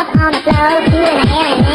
up on the floor, you and hand